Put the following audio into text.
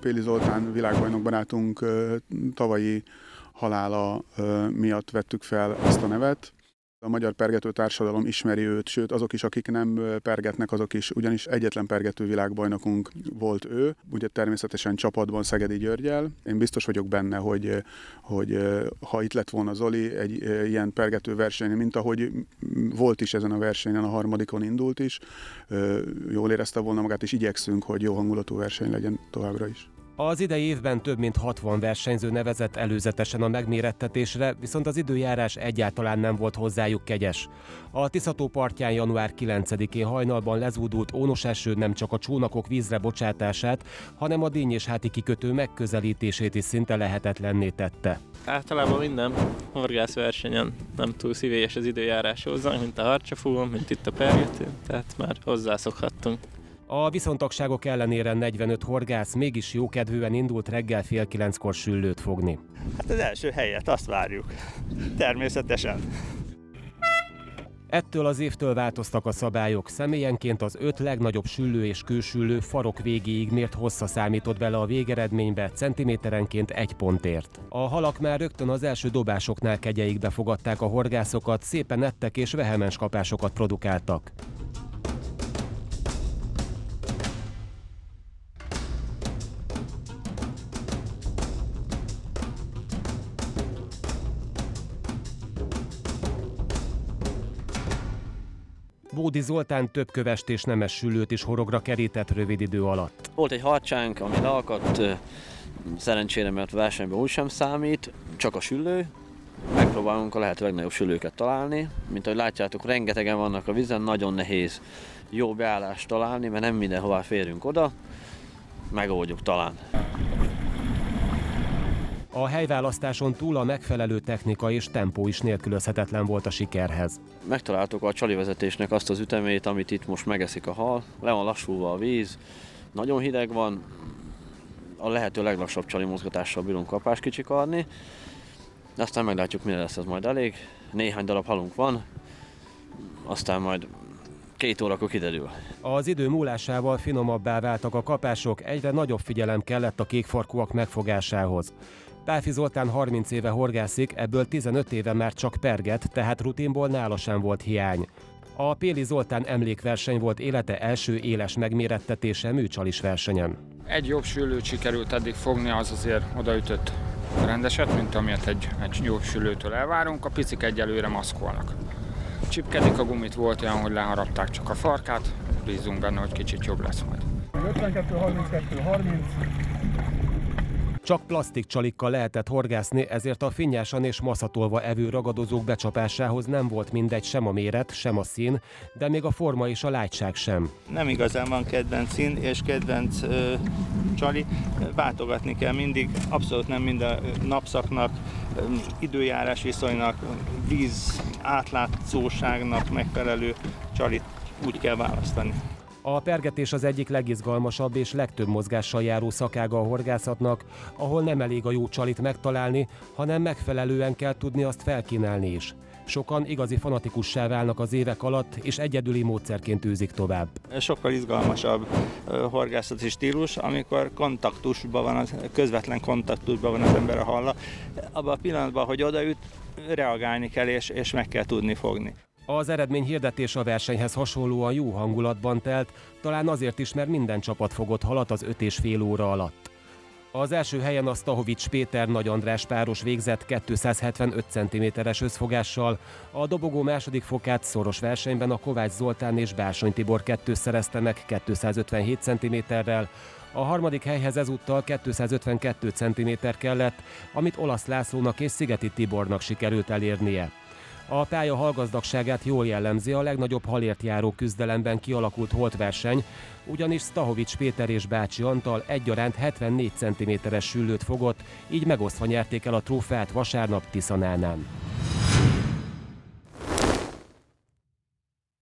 Péli Zoltán világbajnok barátunk tavalyi halála miatt vettük fel ezt a nevet. A magyar pergető társadalom ismeri őt, sőt azok is, akik nem pergetnek, azok is, ugyanis egyetlen pergető világbajnokunk volt ő, ugye természetesen csapatban Szegedi Györgyel. Én biztos vagyok benne, hogy, hogy ha itt lett volna Zoli egy ilyen pergető verseny, mint ahogy volt is ezen a versenyen, a harmadikon indult is, jól érezte volna magát, és igyekszünk, hogy jó hangulatú verseny legyen továbbra is. Az idei évben több mint 60 versenyző nevezett előzetesen a megmérettetésre, viszont az időjárás egyáltalán nem volt hozzájuk kegyes. A Tiszató partján január 9-én hajnalban lezúdult ónos eső nem csak a csónakok vízre bocsátását, hanem a díny és háti kikötő megközelítését is szinte lehetetlenné tette. Általában minden horgászversenyen nem túl szívélyes az időjárás hozzá, mint a harcsafúgon, mint itt a pergető, tehát már hozzászokhattunk. A viszontagságok ellenére 45 horgász mégis jókedvűen indult reggel fél kilenckor süllőt fogni. Hát az első helyet azt várjuk. Természetesen. Ettől az évtől változtak a szabályok. Személyenként az öt legnagyobb süllő és kősüllő farok végéig mért hossza számított bele a végeredménybe, centiméterenként egy pontért. A halak már rögtön az első dobásoknál kegyeikbe fogadták a horgászokat, szépen ettek és vehemens kapásokat produkáltak. Bódi Zoltán több kövest és nemes sülőt is horogra kerített rövid idő alatt. Volt egy harcsánk, ami leakadt, szerencsére, mert versenyben úgy sem számít, csak a süllő. Megpróbálunk a lehető legnagyobb sülőket találni. Mint ahogy látjátok, rengetegen vannak a vízen, nagyon nehéz jó beállást találni, mert nem mindenhová férünk oda. Megoldjuk talán. A helyválasztáson túl a megfelelő technika és tempó is nélkülözhetetlen volt a sikerhez. Megtaláltuk a csalivezetésnek azt az ütemét, amit itt most megeszik a hal. Le van lassulva a víz, nagyon hideg van, a lehető leglassabb csali mozgatással bírunk kapás kicsikarni. Aztán meglátjuk, mire lesz ez majd elég. Néhány darab halunk van, aztán majd két órakor kiderül. Az idő múlásával finomabbá váltak a kapások, egyre nagyobb figyelem kellett a kékfarkúak megfogásához. Pálfi Zoltán 30 éve horgászik, ebből 15 éve már csak perget, tehát rutinból nála sem volt hiány. A Péli Zoltán emlékverseny volt élete első éles megmérettetése műcsalis versenyen. Egy jobb sülőt sikerült eddig fogni, az azért odaütött rendeset, mint amilyet egy, egy jobb sülőtől elvárunk, a picik egyelőre maszkolnak. Csipkedik a gumit, volt olyan, hogy leharapták csak a farkát, bízunk benne, hogy kicsit jobb lesz majd. 52, 32, 30, csak plastikcsalikkal lehetett horgászni, ezért a finnyásan és maszatolva evő ragadozók becsapásához nem volt mindegy sem a méret, sem a szín, de még a forma és a lágyság sem. Nem igazán van kedvenc szín és kedvenc ö, csali, váltogatni kell mindig, abszolút nem minden napszaknak, időjárás viszonynak, víz átlátszóságnak megfelelő csalit úgy kell választani. A pergetés az egyik legizgalmasabb és legtöbb mozgással járó szakága a horgászatnak, ahol nem elég a jó csalit megtalálni, hanem megfelelően kell tudni azt felkínálni is. Sokan igazi fanatikussá válnak az évek alatt, és egyedüli módszerként űzik tovább. Sokkal izgalmasabb horgászati stílus, amikor kontaktusban van, az, közvetlen kontaktusban van az ember a halla. Abban a pillanatban, hogy odaüt, reagálni kell és, és meg kell tudni fogni. Az eredmény hirdetés a versenyhez hasonlóan jó hangulatban telt, talán azért is, mert minden csapat fogott halat az öt és fél óra alatt. Az első helyen a Stahovics Péter Nagy András páros végzett 275 cm-es összfogással, a dobogó második fokát szoros versenyben a Kovács Zoltán és Bársony Tibor kettő szerezte meg 257 cm-rel, a harmadik helyhez ezúttal 252 cm kellett, amit Olasz Lászlónak és Szigeti Tibornak sikerült elérnie. A pálya hallgazdagságát jól jellemzi a legnagyobb halért járó küzdelemben kialakult holtverseny, ugyanis Stahovics Péter és Bácsi Antal egyaránt 74 cm-es süllőt fogott, így megosztva nyerték el a trófeát vasárnap Tiszanánán.